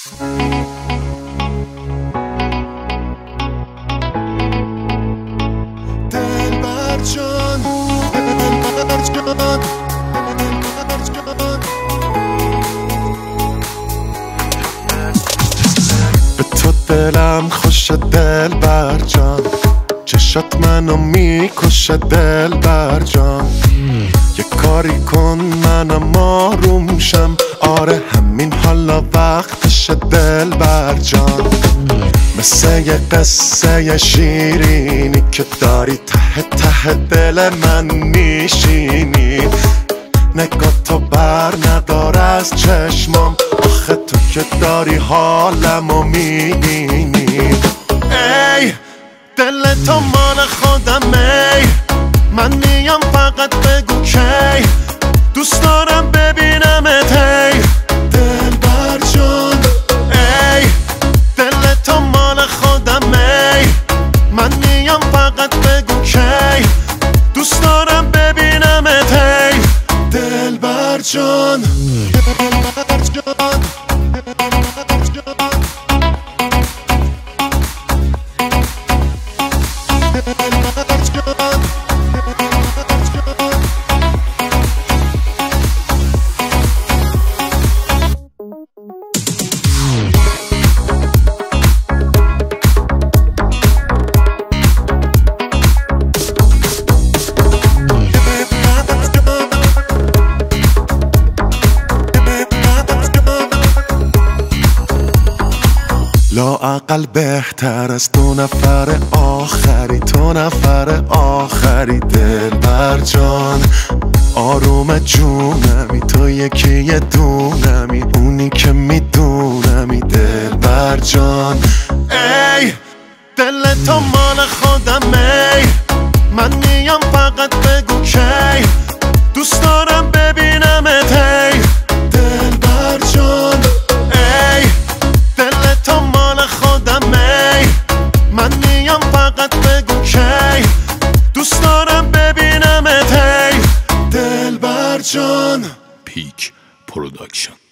به تو دلم خوش دل بر جان. چشات منو می‌کشه دل بر جان. یه کاری کن منم آروم شم. آره وقتش دل بر جان. مثل یه قصه شیرینی که داری ته ته دل من میشینی. نگاه تو بر ندار از چشمام. آخه تو که داری حالمو می‌بینی. ای دل تو مال خودم ای من میام فقط بگو کی. میام فقط بگو کی. دوست دارم ببینم ای دل بر جان. دل لااقل بهتر از دو نفر آخری تو نفر آخری دل بر جان. آروم جونمی تو یکی یه دونمی اونی که میدونمی دل بر جان. ای دل تو مال خودم ای من میام فقط بگو کی. دوست دارم ببینم ای دل